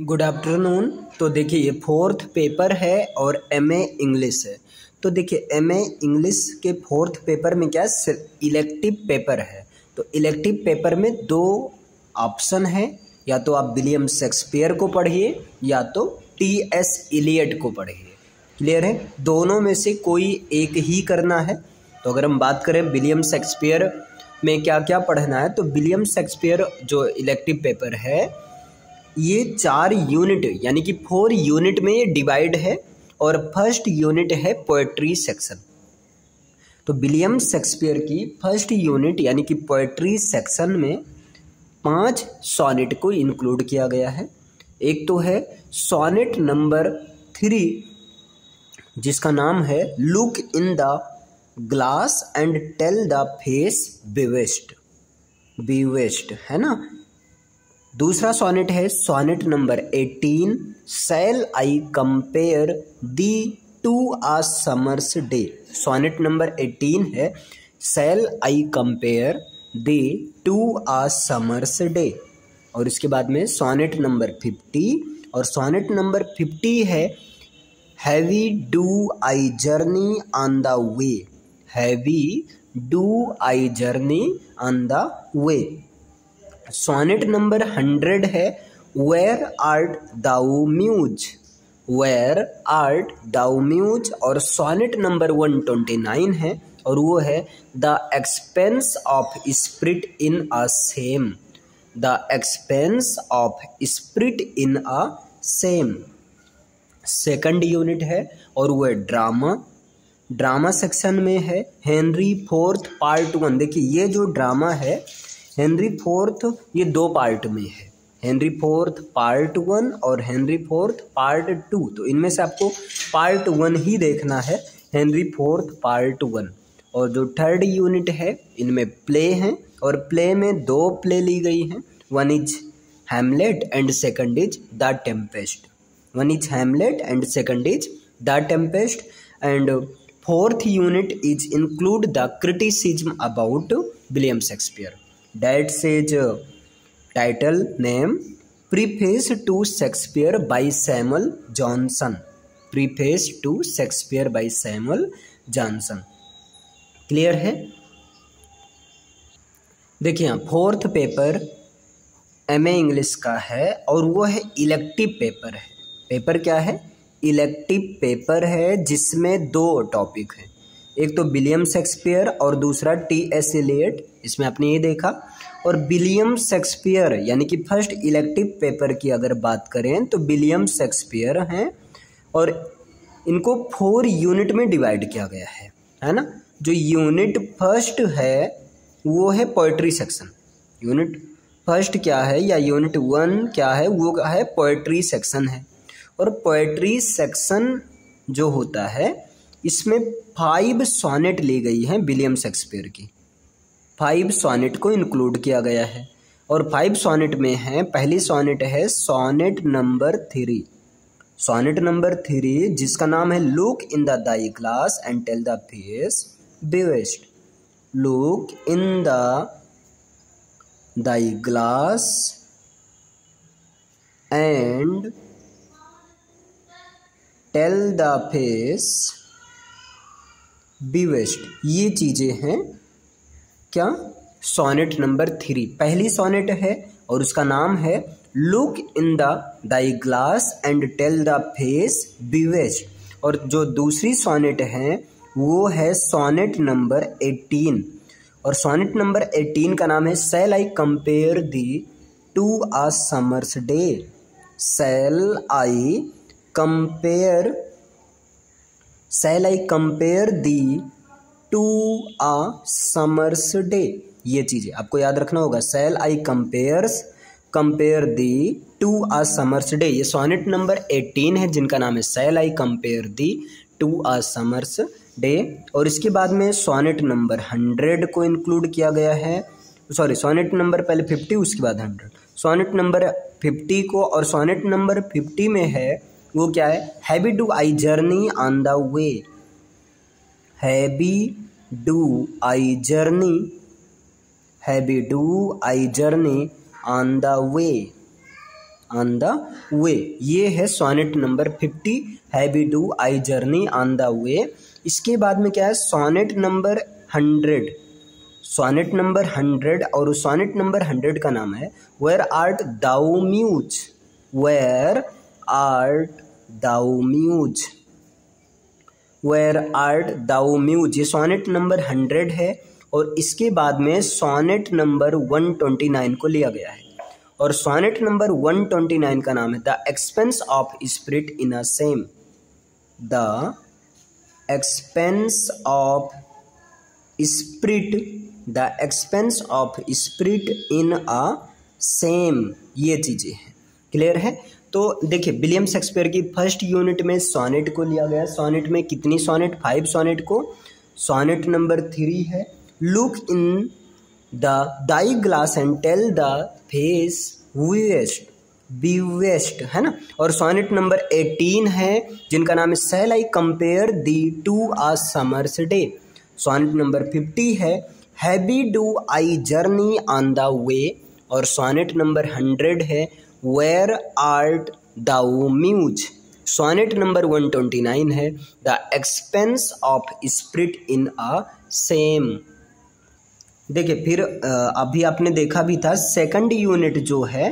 Good afternoon तो देखिए, ये फोर्थ पेपर है और एम ए इंग्लिश है। तो देखिए एम ए इंग्लिश के फोर्थ पेपर में क्या है? इलेक्टिव पेपर है। तो इलेक्टिव पेपर में दो ऑप्शन है। या तो आप विलियम शेक्सपियर को पढ़िए, या तो टी एस इलियट को पढ़िए। क्लियर है? दोनों में से कोई एक ही करना है। तो अगर हम बात करें विलियम शेक्सपियर में क्या क्या पढ़ना है तो विलियम शेक्सपियर जो इलेक्टिव पेपर है ये चार यूनिट यानी कि फोर यूनिट में ये डिवाइड है और फ़र्स्ट यूनिट है पोएट्री सेक्शन तो विलियम शेक्सपियर की फ़र्स्ट यूनिट यानी कि पोएट्री सेक्शन में पाँच सॉनेट को इंक्लूड किया गया है। एक तो है सॉनेट नंबर थ्री जिसका नाम है look in the glass and tell the face viewest viewest है ना? दूसरा सॉनेट है sonnet number eighteen, shall I compare thee to a summer's day. Sonnet number eighteen है, shall I compare thee to a summer's day. और इसके बाद में sonnet number fifty, और सॉनेट नंबर फिफ्टी है, heavy do I journey on the way. Heavy do I journey on the way. Sonnet number hundred है where art thou muse where art thou muse और sonnet number one twenty nine है, और वो है the expense of spirit in a shame the expense of spirit in a shame second unit है, और वो है ड्रामा ड्रामा सेक्शन में है हेनरी फोर्थ पार्ट वन देखिए, ये जो ड्रामा है हेनरी फोर्थ, ये दो पार्ट में है। हेनरी फोर्थ पार्ट वन और हेनरी फोर्थ पार्ट टू। तो इनमें से आपको पार्ट वन ही देखना है, हेनरी फोर्थ पार्ट वन। और जो थर्ड यूनिट है, इनमें प्ले हैं और प्ले में दो प्ले ली गई हैं। One is Hamlet and second is the Tempest one is Hamlet and second is the Tempest and fourth unit is include the criticism about William Shakespeare that says title name preface to Shakespeare by Samuel Johnson preface to Shakespeare by Samuel Johnson clear है? देखिए fourth paper M A English का है और वो है elective paper है। Paper क्या है? इलेक्टिव पेपर है जिसमें दो टॉपिक हैं। एक तो विलियम शेक्सपियर और दूसरा टी एस एलियट, इसमें आपने ये देखा। और विलियम शेक्सपियर, यानी कि फ़र्स्ट इलेक्टिव पेपर की अगर बात करें तो विलियम शेक्सपियर हैं और इनको फोर यूनिट में डिवाइड किया गया है है ना? जो यूनिट फ़र्स्ट है, वो है पोइट्री सेक्शन। यूनिट फ़र्स्ट क्या है या यूनिट वन क्या है, वो क्या है पोइट्री सेक्शन है। और पोइट्री सेक्शन जो होता है इसमें फाइव सोनेट ली गई हैं विलियम शेक्सपियर की। फाइव सोनेट को इंक्लूड किया गया है। और फाइव सोनेट में है, पहली सोनेट है sonnet number three sonnet number three जिसका नाम है look in the thy glass and tell the face best look in the thy glass and tell the face viewest. ये चीज़ें हैं क्या? Sonnet number three. पहली सोनेट है और उसका नाम है look in the thy glass and tell the face viewest. और जो दूसरी सोनेट है, वो है सोनेट नंबर एटीन। और सोनेट नंबर एटीन का नाम है shall I compare thee to a summer's day shall I compare shall I compare thee to a summer's day ये चीज़ें। आपको याद रखना होगा shall I compares compare thee to a summer's day ये सोनेट नंबर एटीन है, जिनका नाम है shall I compare thee to a summer's day और इसके बाद में सोनेट नंबर हंड्रेड को इंक्लूड किया गया है। सॉरी सोनेट नंबर पहले फिफ्टी उसके बाद हंड्रेड सोनेट नंबर फिफ्टी को और सोनेट नंबर फिफ्टी में है वो क्या है? Heavy do I journey on the way heavy do I journey heavy do I journey on the way on the way ये है sonnet number fifty heavy do I journey on the way इसके बाद में क्या है? Sonnet number hundred sonnet number hundred और sonnet number hundred का नाम है where art thou muse where art thou muse where art thou muse ये सोनेट नंबर हंड्रेड है और इसके बाद में sonnet number one twenty nine को लिया गया है। और sonnet number one twenty nine का नाम है the expense of spirit in a shame the expense of spirit the expense of spirit in a shame ये चीज़ें हैं। क्लियर है? तो देखिए, विलियम शेक्सपियर की फ़र्स्ट यूनिट में सोनेट को लिया गया। सोनेट में कितनी सोनेट? फाइव सोनेट को। सोनेट नंबर थ्री है। Look in the thy glass and tell the face vest, be vest, है ना? और सोनेट नंबर एटीन है, जिनका नाम है shall I compare thee to a summer's day. Sonnet number fifty है। Heavy do I journey on the way, और sonnet number hundred है। Where art thou muse sonnet number one twenty nine है। The expense of spirit in a shame देखिए, फिर अभी आपने देखा भी था सेकंड यूनिट जो है,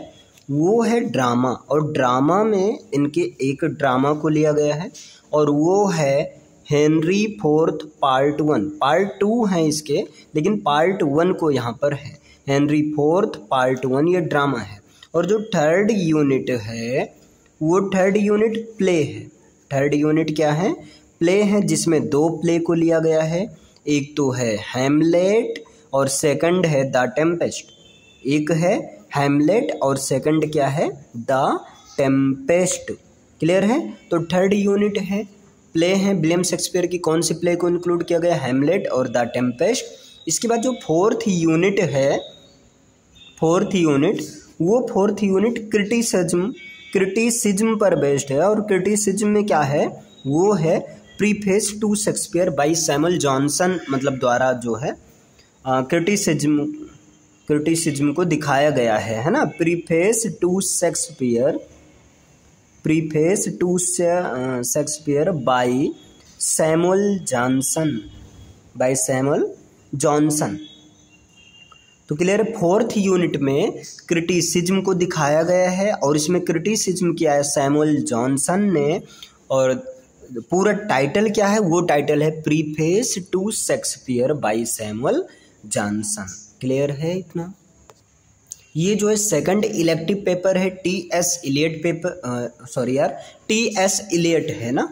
वो है ड्रामा और ड्रामा में इनके एक ड्रामा को लिया गया है। और वो है Henry fourth part one part two है इसके, लेकिन पार्ट वन को यहाँ पर है। हेनरी फोर्थ पार्ट वन ये ड्रामा है। और जो थर्ड यूनिट है, वो थर्ड यूनिट प्ले है। थर्ड यूनिट क्या है? प्ले है जिसमें दो प्ले को लिया गया है। एक तो है हेमलेट और सेकंड है द टेम्पेस्ट एक है हेमलेट और सेकंड क्या है? द टेम्पेस्ट क्लियर है? तो थर्ड यूनिट है। प्ले हैं विलियम शेक्सपियर की। कौन सी प्ले को इंक्लूड किया गया? हेमलेट और द टेम्पेस्ट इसके बाद जो फोर्थ यूनिट है फोर्थ यूनिट वो फोर्थ यूनिट क्रिटिसिज्म क्रिटिसिज्म पर बेस्ड है और क्रिटिसिज्म में क्या है? वो है preface to Shakespeare by Samuel Johnson मतलब द्वारा जो है क्रिटिसिज्म क्रिटिसिज्म को दिखाया गया है है ना? Preface to Shakespeare, preface to Shakespeare by Samuel Johnson by Samuel Johnson. तो क्लियर फोर्थ यूनिट में क्रिटिसिज्म को दिखाया गया है और इसमें क्रिटिसिज्म किया है सैमुअल जॉनसन ने और पूरा टाइटल क्या है, वो टाइटल है preface to Shakespeare by Samuel Johnson. Clear है इतना? ये जो है सेकंड इलेक्टिव पेपर है, T S Eliot paper sorry यार, टी एस इलियट है ना?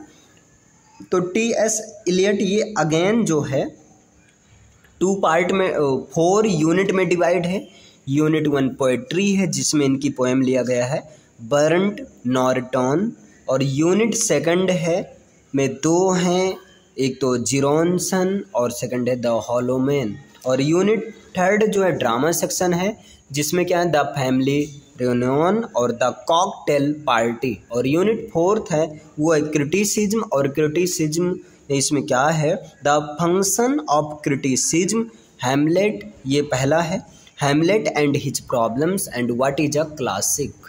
तो टी एस इलियट ये अगेन जो है टू पार्ट में फोर यूनिट में डिवाइड है। यूनिट वन पोएट्री है, जिसमें इनकी पोएम लिया गया है। बर्ंट नॉर्टॉन और यूनिट सेकंड है, में दो हैं, एक तो जिरोनसन और सेकंड है द हॉलोमैन। और यूनिट थर्ड जो है, ड्रामा सेक्शन है, जिसमें क्या है, द फैमिली रियोन और द कॉकटेल पार्टी। और यूनिट फोर्थ है, वो है क्रिटिसिज्म और क्रिटिसिज्म इसमें क्या है? The function of criticism Hamlet ये पहला है। Hamlet and his problems and what is a classic